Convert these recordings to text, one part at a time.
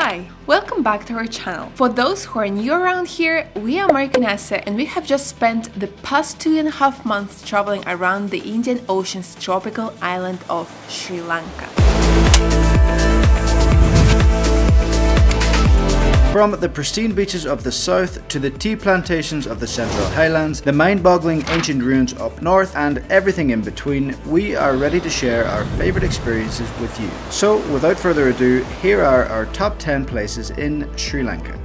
Hi, welcome back to our channel. For those who are new around here, we are Mark and Asya and we have just spent the past two and a half months traveling around the Indian Ocean's tropical island of Sri Lanka. From the pristine beaches of the south to the tea plantations of the central highlands, the mind-boggling ancient ruins up north and everything in between, we are ready to share our favourite experiences with you. So without further ado, here are our top 10 places in Sri Lanka.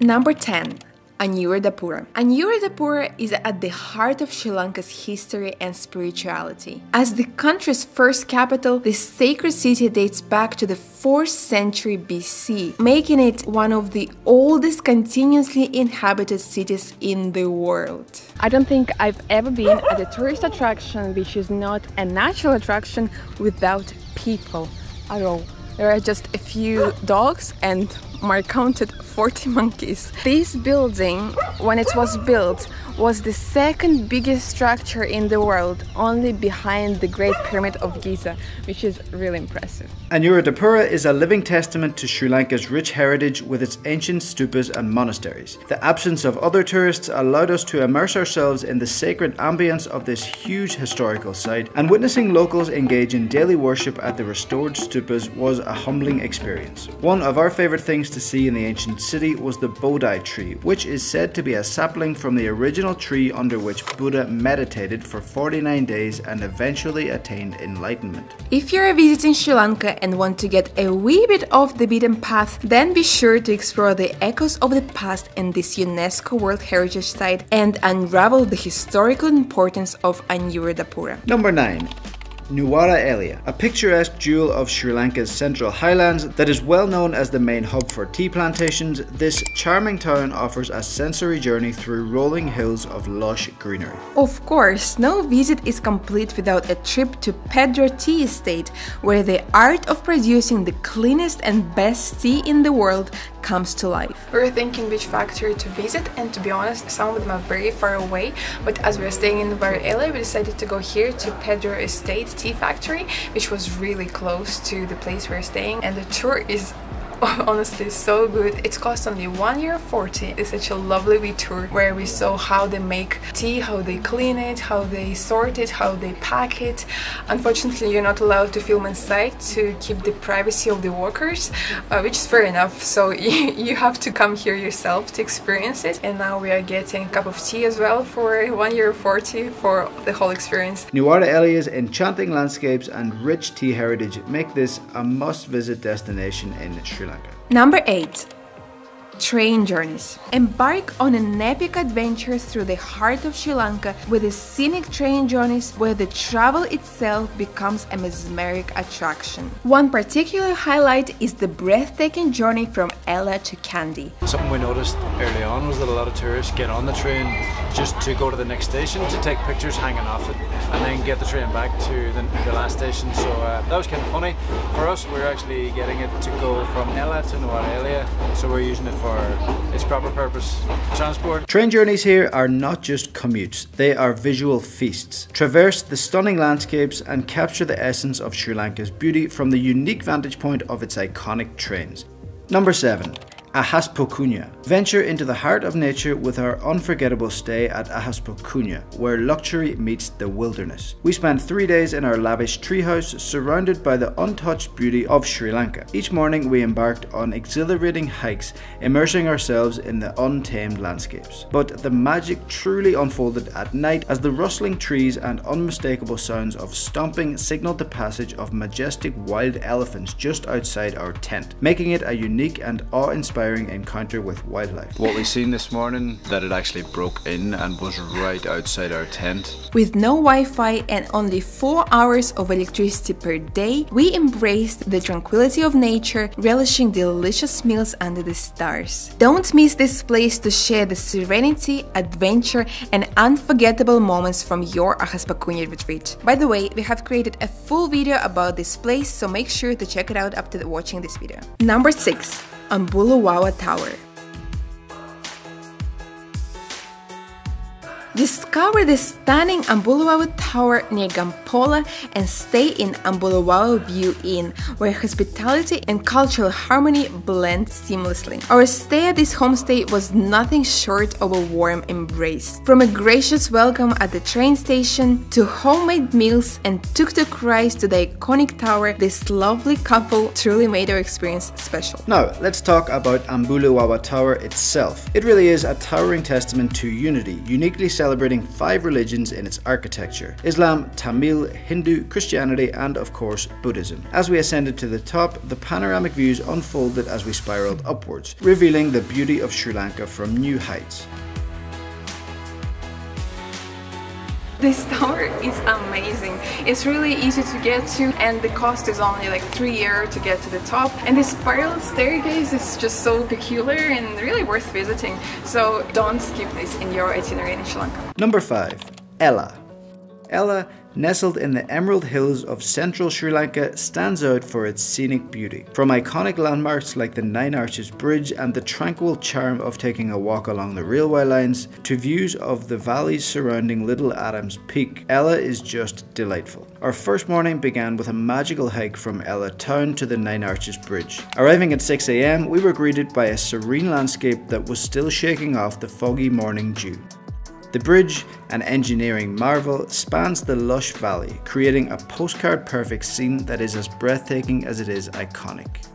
Number 10. Anuradhapura. Anuradhapura is at the heart of Sri Lanka's history and spirituality. As the country's first capital, this sacred city dates back to the 4th century BC, making it one of the oldest continuously inhabited cities in the world. I don't think I've ever been at a tourist attraction which is not a natural attraction without people at all. There are just a few dogs and Mark counted 40 monkeys. This building, when it was built, was the second biggest structure in the world, only behind the Great Pyramid of Giza, which is really impressive. Anuradhapura is a living testament to Sri Lanka's rich heritage with its ancient stupas and monasteries. The absence of other tourists allowed us to immerse ourselves in the sacred ambience of this huge historical site, and witnessing locals engage in daily worship at the restored stupas was a humbling experience. One of our favourite things to see in the ancient city was the Bodhi tree, which is said to be a sapling from the original tree under which Buddha meditated for 49 days and eventually attained enlightenment. If you're visiting Sri Lanka and want to get a wee bit off the beaten path, then be sure to explore the echoes of the past in this UNESCO World Heritage Site and unravel the historical importance of Anuradhapura. Number 9. Nuwara Eliya, a picturesque jewel of Sri Lanka's central highlands that is well known as the main hub for tea plantations, this charming town offers a sensory journey through rolling hills of lush greenery. Of course, no visit is complete without a trip to Pedro Tea Estate, where the art of producing the cleanest and best tea in the world comes to life. We were thinking which factory to visit and to be honest, some of them are very far away, but as we were staying in Eliya, we decided to go here to Pedro Estate tea factory, which was really close to the place we we're staying and the tour is honestly so good. It's cost only one euro 40 it's such a lovely wee tour where we saw how they make tea how they clean it how they sort it how they pack it. Unfortunately you're not allowed to film inside to keep the privacy of the workers uh, which is fair enough. So you, have to come here yourself to experience it. And now we are getting a cup of tea as well for one euro 40 for the whole experience. Nuwara Eliya's enchanting landscapes and rich tea heritage make this a must-visit destination in Sri Lanka. Number 8 Train journeys. Embark on an epic adventure through the heart of Sri Lanka with the scenic train journeys where the travel itself becomes a mesmeric attraction. One particular highlight is the breathtaking journey from Ella to Kandy. Something we noticed early on was that a lot of tourists get on the train just to go to the next station to take pictures hanging off it and then get the train back to the, the last station. So uh, that was kind of funny. For us, we're actually getting it to go from Ella to Nuwara so we're using it for for its proper purpose transport. Train journeys here are not just commutes, they are visual feasts. Traverse the stunning landscapes and capture the essence of Sri Lanka's beauty from the unique vantage point of its iconic trains. Number 7. Ahaspokuna. Venture into the heart of nature with our unforgettable stay at Ahaspokuna, where luxury meets the wilderness. We spent three days in our lavish treehouse surrounded by the untouched beauty of Sri Lanka. Each morning we embarked on exhilarating hikes, immersing ourselves in the untamed landscapes. But the magic truly unfolded at night as the rustling trees and unmistakable sounds of stomping signaled the passage of majestic wild elephants just outside our tent, making it a unique and awe-inspiring inspiring encounter with wildlife. What we seen this morning, that it actually broke in and was right outside our tent. With no Wi-Fi and only 4 hours of electricity per day, we embraced the tranquility of nature, relishing delicious meals under the stars. Don't miss this place to share the serenity, adventure and unforgettable moments from your Ahaspokuna retreat. By the way, we have created a full video about this place, so make sure to check it out after watching this video. Number 6 Ambuluwawa Tower. Discover the stunning Ambuluwawa Tower near Gampola and stay in Ambuluwawa View Inn, where hospitality and cultural harmony blend seamlessly. Our stay at this homestay was nothing short of a warm embrace. From a gracious welcome at the train station to homemade meals and tuk-tuk rides to the iconic tower, this lovely couple truly made our experience special. Now, let's talk about Ambuluwawa Tower itself. It really is a towering testament to unity, uniquely celebrating five religions in its architecture Islam, Tamil, Hindu, Christianity, and of course Buddhism. As we ascended to the top, the panoramic views unfolded as we spiraled upwards, revealing the beauty of Sri Lanka from new heights. This tower is amazing. It's really easy to get to and the cost is only like 3 euro to get to the top. And this spiral staircase is just so peculiar and really worth visiting. So don't skip this in your itinerary in Sri Lanka. Number 5. Ella. Ella nestled in the emerald hills of central Sri Lanka, stands out for its scenic beauty. From iconic landmarks like the Nine Arches Bridge and the tranquil charm of taking a walk along the railway lines, to views of the valleys surrounding Little Adams Peak, Ella is just delightful. Our first morning began with a magical hike from Ella town to the Nine Arches Bridge. Arriving at 6am, we were greeted by a serene landscape that was still shaking off the foggy morning dew. The bridge, an engineering marvel, spans the lush valley, creating a postcard perfect scene that is as breathtaking as it is iconic.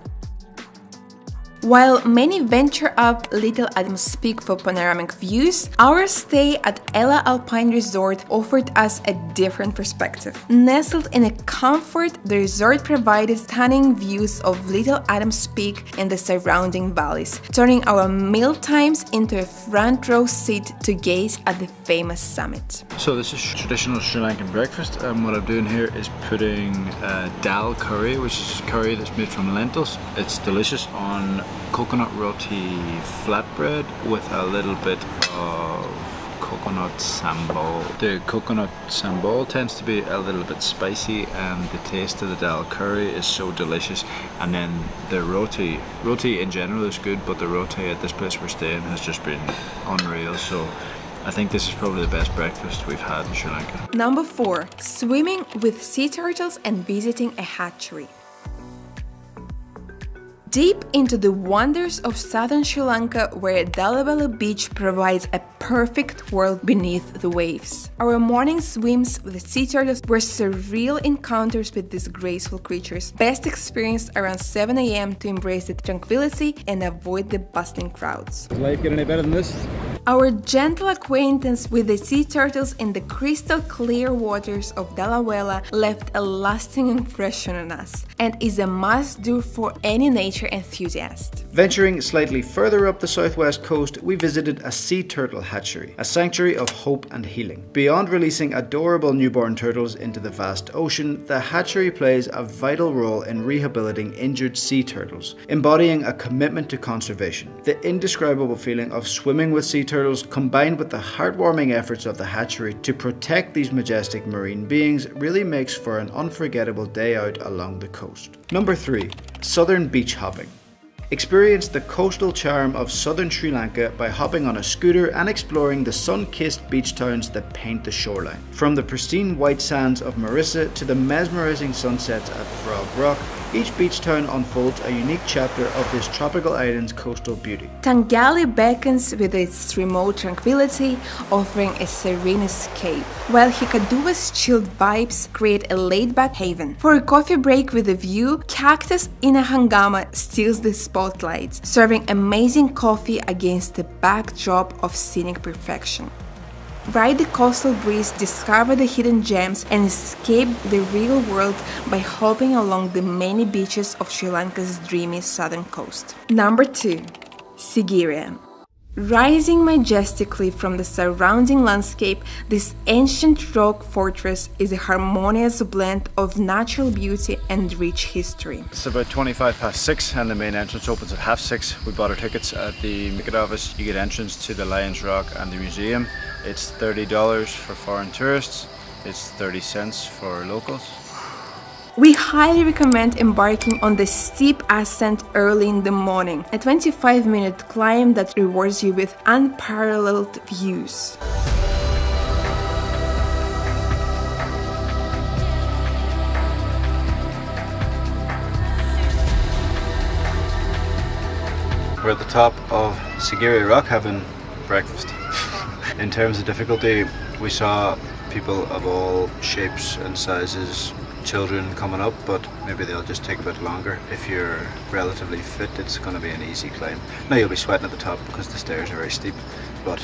While many venture up Little Adams Peak for panoramic views, our stay at Ella Alpine Resort offered us a different perspective. Nestled in a comfort, the resort provided stunning views of Little Adams Peak and the surrounding valleys, turning our meal times into a front row seat to gaze at the famous summit. So this is traditional Sri Lankan breakfast and what I'm doing here is putting uh, dal curry, which is curry that's made from lentils. It's delicious on coconut roti flatbread with a little bit of coconut sambal. The coconut sambal tends to be a little bit spicy and the taste of the dal curry is so delicious and then the roti, roti in general is good but the roti at this place we're staying has just been unreal so I think this is probably the best breakfast we've had in Sri Lanka. Number 4. Swimming with sea turtles and visiting a hatchery. Deep into the wonders of southern Sri Lanka, where Dalawella Beach provides a perfect world beneath the waves. Our morning swims with the sea turtles were surreal encounters with these graceful creatures, best experienced around 7 am to embrace the tranquility and avoid the bustling crowds. Does life get any better than this? Our gentle acquaintance with the sea turtles in the crystal clear waters of Dalawella left a lasting impression on us and is a must do for any nature enthusiast. Venturing slightly further up the southwest coast, we visited a sea turtle hatchery, a sanctuary of hope and healing. Beyond releasing adorable newborn turtles into the vast ocean, the hatchery plays a vital role in rehabilitating injured sea turtles, embodying a commitment to conservation. The indescribable feeling of swimming with sea turtles combined with the heartwarming efforts of the hatchery to protect these majestic marine beings really makes for an unforgettable day out along the coast. Number 3. Southern Beach Hopping Experience the coastal charm of southern Sri Lanka by hopping on a scooter and exploring the sun kissed beach towns that paint the shoreline. From the pristine white sands of Mirissa to the mesmerizing sunsets at Frog Rock, each beach town unfolds a unique chapter of this tropical island's coastal beauty. Tangalle beckons with its remote tranquility, offering a serene escape, while Hikkaduwa's chilled vibes create a laid back haven. For a coffee break with a view, Cactus in Inahangama steals the spotlight, serving amazing coffee against the backdrop of scenic perfection. Ride the coastal breeze, discover the hidden gems, and escape the real world by hopping along the many beaches of Sri Lanka's dreamy southern coast. Number 2. Sigiriya. Rising majestically from the surrounding landscape, this ancient rock fortress is a harmonious blend of natural beauty and rich history. It's about 25 past 6 and the main entrance opens at half 6. We bought our tickets at the ticket office. You get entrance to the Lions Rock and the museum. It's $30 for foreign tourists, it's 30 cents for locals. We highly recommend embarking on the steep ascent early in the morning, a 25 minute climb that rewards you with unparalleled views. We're at the top of Sigiri Rock having breakfast. in terms of difficulty, we saw people of all shapes and sizes children coming up, but maybe they'll just take a bit longer. If you're relatively fit, it's going to be an easy climb. Now you'll be sweating at the top because the stairs are very steep, but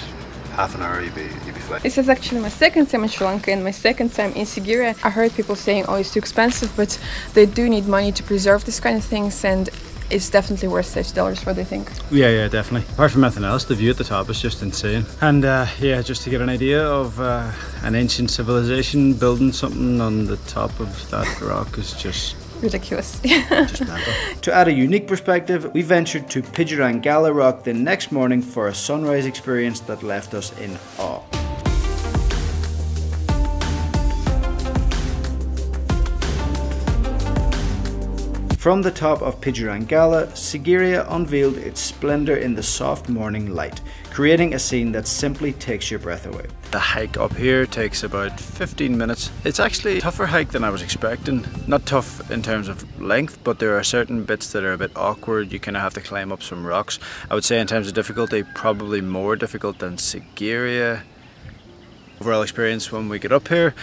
half an hour you'll be, you'll be fine. This is actually my second time in Sri Lanka and my second time in Sigiriya. I heard people saying, oh, it's too expensive, but they do need money to preserve this kind of things and it's definitely worth six dollars. What do you think? Yeah, yeah, definitely. Apart from anything else, the view at the top is just insane. And uh, yeah, just to get an idea of uh, an ancient civilization building something on the top of that rock is just ridiculous. to add a unique perspective, we ventured to Pidurangala Rock the next morning for a sunrise experience that left us in awe. From the top of Pidurangala, Sigiriya unveiled its splendour in the soft morning light, creating a scene that simply takes your breath away. The hike up here takes about 15 minutes. It's actually a tougher hike than I was expecting. Not tough in terms of length, but there are certain bits that are a bit awkward. You kind of have to climb up some rocks. I would say in terms of difficulty, probably more difficult than Sigiriya. Overall experience when we get up here,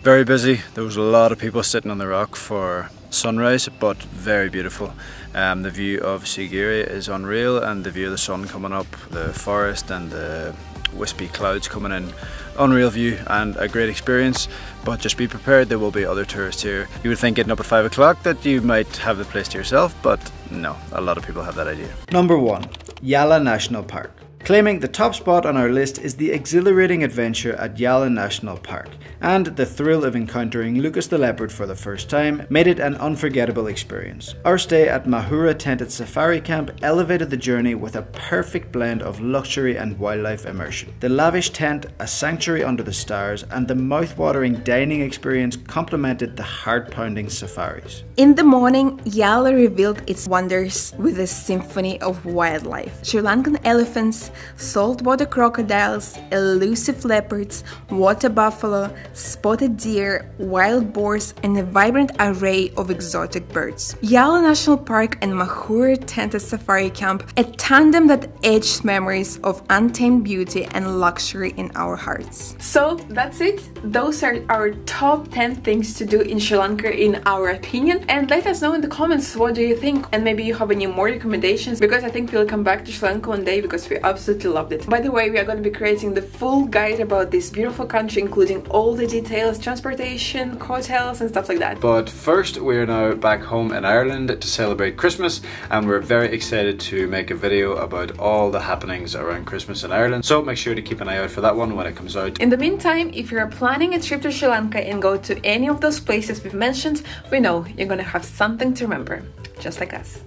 very busy. There was a lot of people sitting on the rock for sunrise, but very beautiful. Um, the view of Sigiriya is unreal, and the view of the sun coming up, the forest, and the wispy clouds coming in. Unreal view and a great experience, but just be prepared, there will be other tourists here. You would think getting up at 5 o'clock that you might have the place to yourself, but no, a lot of people have that idea. Number 1 Yala National Park. Claiming the top spot on our list is the exhilarating adventure at Yala National Park, and the thrill of encountering Lucas the leopard for the first time made it an unforgettable experience. Our stay at Mahoora Tented Safari Camp elevated the journey with a perfect blend of luxury and wildlife immersion. The lavish tent, a sanctuary under the stars, and the mouth-watering dining experience complemented the heart-pounding safaris. In the morning, Yala revealed its wonders with a symphony of wildlife. Sri Lankan elephants, saltwater crocodiles, elusive leopards, water buffalo, spotted deer, wild boars, and a vibrant array of exotic birds. Yala National Park and Mahoora Tented Safari Camp, a tandem that etched memories of untamed beauty and luxury in our hearts. So that's it. Those are our top 10 things to do in Sri Lanka in our opinion. And let us know in the comments what do you think and maybe you have any more recommendations because I think we'll come back to Sri Lanka one day because we absolutely absolutely loved it. By the way, we are going to be creating the full guide about this beautiful country, including all the details, transportation, hotels, and stuff like that. But first, we are now back home in Ireland to celebrate Christmas, and we're very excited to make a video about all the happenings around Christmas in Ireland. So make sure to keep an eye out for that one when it comes out. In the meantime, if you're planning a trip to Sri Lanka and go to any of those places we've mentioned, we know you're going to have something to remember, just like us.